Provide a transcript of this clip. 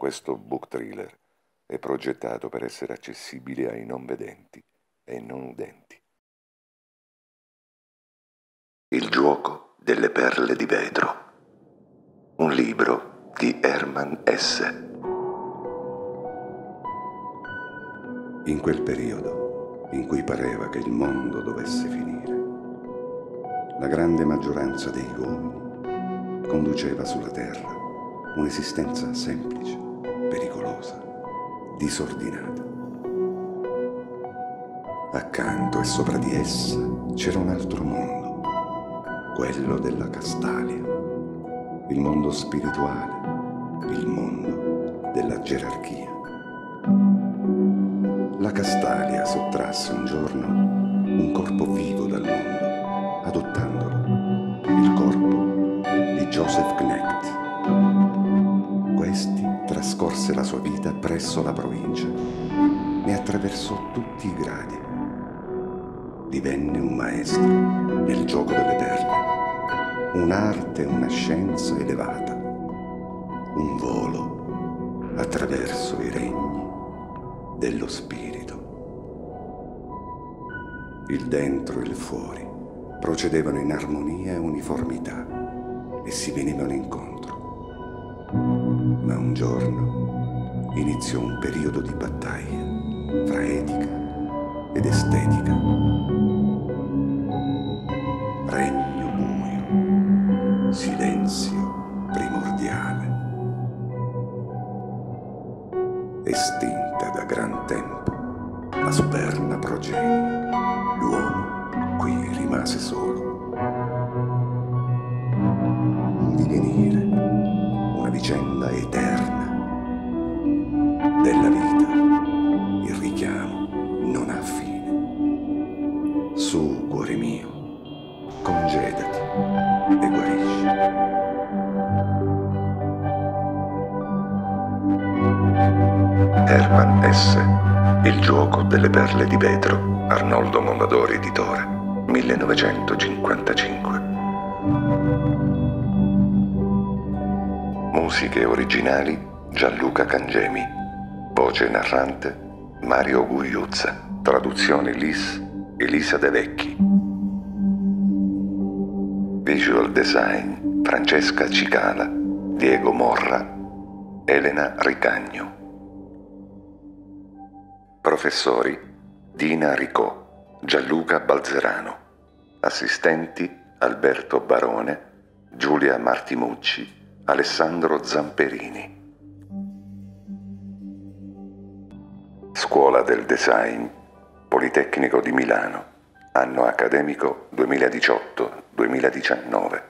Questo book thriller è progettato per essere accessibile ai non vedenti e non udenti. Il gioco delle perle di vetro. Un libro di Herman S. In quel periodo in cui pareva che il mondo dovesse finire, la grande maggioranza dei uomini conduceva sulla terra un'esistenza semplice, pericolosa, disordinata. Accanto e sopra di essa c'era un altro mondo, quello della Castalia, il mondo spirituale, il mondo della gerarchia. La Castalia sottrasse un giorno un corpo vivo dal mondo, adottandolo, il corpo di Joseph Knecht. Trascorse la sua vita presso la provincia, ne attraversò tutti i gradi. Divenne un maestro nel gioco delle perle, un'arte e una scienza elevata, un volo attraverso i regni dello spirito. Il dentro e il fuori procedevano in armonia e uniformità e si venivano incontro. Ma un giorno iniziò un periodo di battaglia fra etica ed estetica. Regno buio, silenzio primordiale. Estinta da gran tempo la superna progenie, l'uomo qui rimase solo. Cuore mio, congedati e guarisci. Herman S. Il gioco delle perle di vetro. Arnoldo Mondadori editore. 1955. Musiche originali Gianluca Cangemi. Voce narrante Mario Gugliuzza. Traduzione LIS Elisa De Vecchi. Visual design Francesca Cicala, Diego Morra, Elena Ricagno. Professori Dina Ricò, Gianluca Balzerano. Assistenti Alberto Barone, Giulia Martimucci, Alessandro Zamperini. Scuola del Design, Politecnico di Milano, anno accademico 2018-2019.